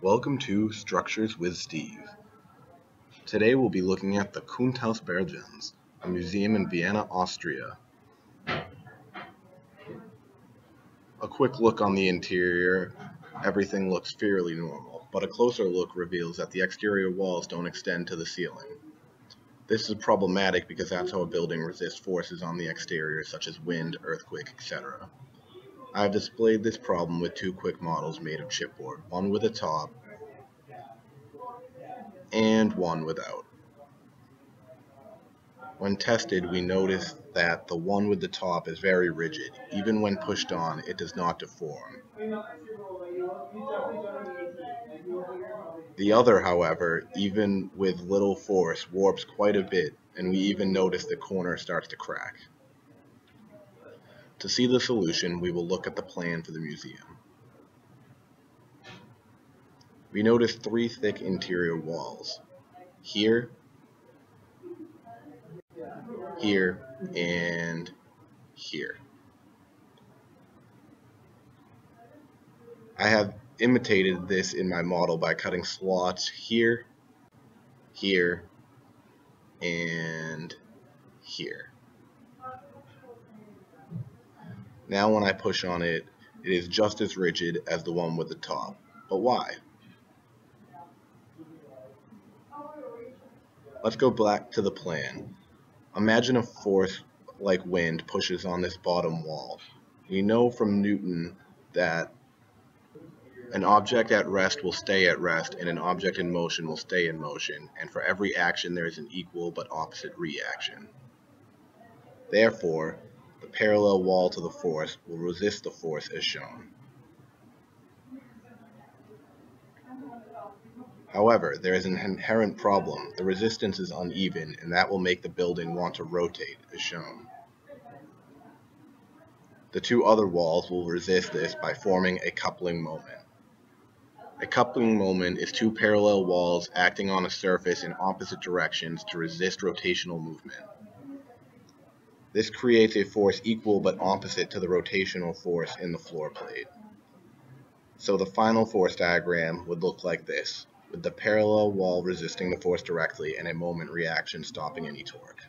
Welcome to Structures with Steve. Today we'll be looking at the Kunsthaus Bregenz, a museum in Vienna, Austria. A quick look on the interior, everything looks fairly normal, but a closer look reveals that the exterior walls don't extend to the ceiling. This is problematic because that's how a building resists forces on the exterior such as wind, earthquake, etc. I have displayed this problem with two quick models made of chipboard, one with a top and one without. When tested, we notice that the one with the top is very rigid. Even when pushed on, it does not deform. The other, however, even with little force, warps quite a bit, and we even notice the corner starts to crack. To see the solution, we will look at the plan for the museum. We notice three thick interior walls. Here, here, and here. I have imitated this in my model by cutting slots here, here, and here. Now when I push on it, it is just as rigid as the one with the top. But why? Let's go back to the plan. Imagine a force like wind pushes on this bottom wall. We know from Newton that an object at rest will stay at rest and an object in motion will stay in motion, and for every action there is an equal but opposite reaction. Therefore, the parallel wall to the force will resist the force as shown. However, there is an inherent problem. The resistance is uneven, and that will make the building want to rotate, as shown. The two other walls will resist this by forming a coupling moment. A coupling moment is two parallel walls acting on a surface in opposite directions to resist rotational movement. This creates a force equal but opposite to the rotational force in the floor plate. So the final force diagram would look like this, with the parallel wall resisting the force directly and a moment reaction stopping any torque.